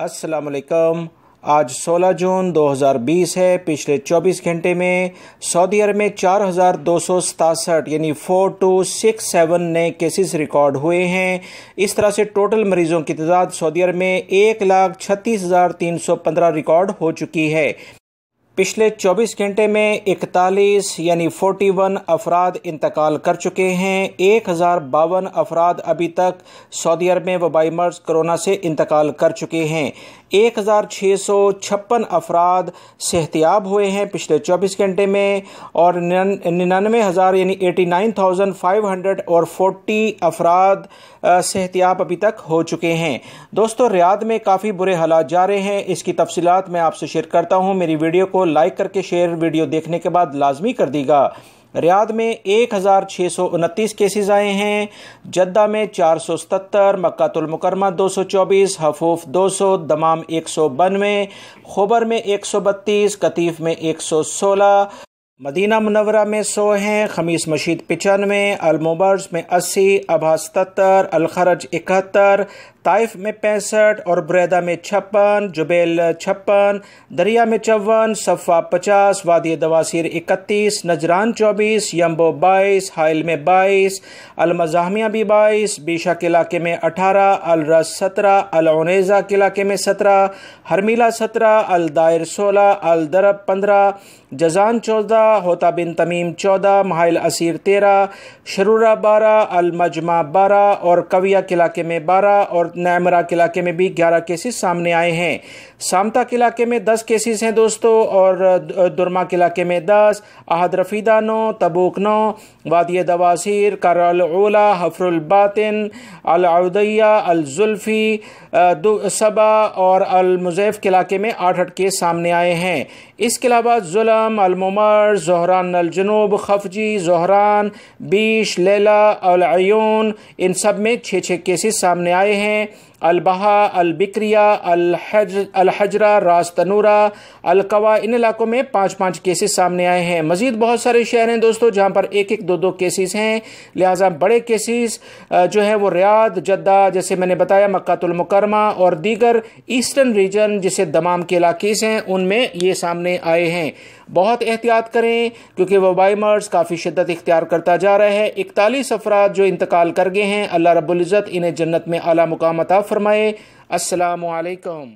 السلام علیکم۔ آج سولہ جون دو ہزار بیس ہے۔ پچھلے چوبیس گھنٹے میں سعودی عرب میں چار ہزار دو سو ستاسٹھ یعنی فور ٹو سکس سیون نئے کیسز ریکارڈ ہوئے ہیں۔ اس طرح سے ٹوٹل مریضوں کی تعداد سعودی عرب میں ایک لاکھ چھتیس ہزار تین سو پندرہ ریکارڈ ہو چکی ہے۔ پچھلے چوبیس گھنٹے میں اکتالیس یعنی فورٹی ون افراد انتقال کر چکے ہیں۔ ایک ہزار باون افراد ابھی تک سعودی عرب میں وبائی مرض کرونا سے انتقال کر چکے ہیں۔ ایک ہزار چھ سو چھپن افراد صحتیاب ہوئے ہیں پچھلے چوبیس گھنٹے میں اور ننانوے ہزار یعنی eighty nine thousand five hundred اور فورٹی افراد صحتیاب ابھی تک ہو چکے ہیں۔ دوستو، ریاض میں کافی برے حالات جا رہے ہیں۔ اس کی تفصیلات میں آپ سے شیئر کرتا ہوں۔ میری ویڈیو کو لائک کر کے شیئر ویڈیو دیکھنے کے بعد لازمی کر دی گا۔ ریاض میں ایک ہزار چھ سو انتیس کیسز آئے ہیں۔ جدہ میں چار سو ستر مکہ المکرمہ دو سو چوبیس، حفوف دو سو، دمام ایک سو بنوے خوبر میں ایک سو بتیس، قطیف میں ایک سو سولہ، مدینہ منورہ میں سو ہیں، خمیس مشید پچانوے، الموبرز میں اسی، ابھا ستتر، الخرج اکہتر طائف میں پینسٹھ اور بریدہ میں چھپن، جبیل چھپن، دریا میں چون، صفا پچاس، وادی دواسیر اکتیس، نجران چوبیس، یمبو بائیس، حائل میں بائیس المزاہمیہ بھی بائیس، بیشا کے علاقے میں اٹھارہ، الرس سترہ، العنیزہ کے علاقے میں سترہ ہرمیلا سترہ، الدائر سولہ، الدرب پندرہ، جزان چودہ، ہوتا بن تمیم چودہ محائل اسیر تیرہ، شرورہ بارہ، المجمع بارہ اور کویہ کے علاقے میں بارہ اور نیمرا کے علاقے میں بھی گیارہ کیسز سامنے آئے ہیں۔ سامتا کے علاقے میں دس کیسز ہیں دوستو اور درما کے علاقے میں دس، احد رفیدہ نو، تبوک نو، وادی دواسیر العلا حفر الباطن، العودیہ، الزلفی صبا اور المزیف کے علاقے میں آٹھ آٹھ کیس سامنے آئے ہیں۔ اس کے علاوہ ظلم، الممر، زہران الجنوب، خفجی، زہران، بیش لیلہ العیون، ان سب میں چھ چھ کیسز سامنے آئے ہیں۔ where البہا البکریہ الحجرہ راستنورہ القوا ان علاقوں میں پانچ پانچ کیسز سامنے آئے ہیں۔ مزید بہت سارے شہر ہیں دوستو جہاں پر ایک ایک دو دو کیسز ہیں۔ لہٰذا بڑے کیسز جو ہیں وہ ریاض، جدہ، جیسے میں نے بتایا مکہ المکرمہ اور دیگر ایسٹرن ریجن جسے دمام کے علاقے ہیں، ان میں یہ سامنے آئے ہیں۔ بہت احتیاط کریں، کیونکہ وبائی مرض کافی شدت اختیار کرتا جا رہا ہے۔ اکتالیس افراد جو انتقال کر گئے ہیں، اللہ رب العزت انہیں جنت میں اعلیٰ مقام عطا فرمائے السلام علیکم۔